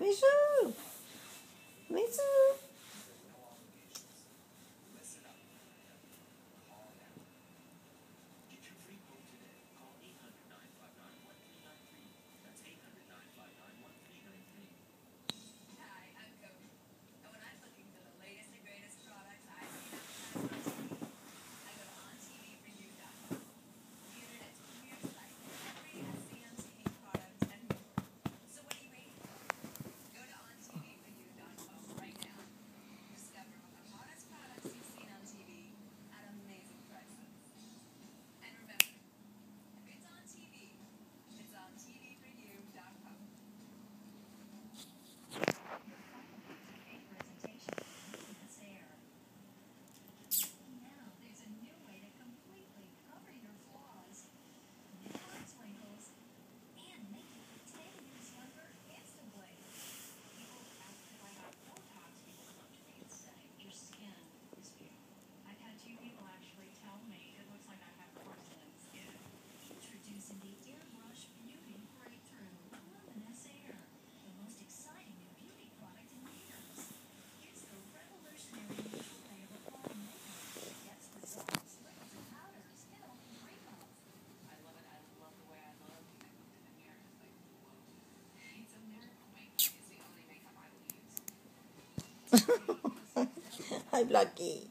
Misu! Me Hi, Hi, Blackie.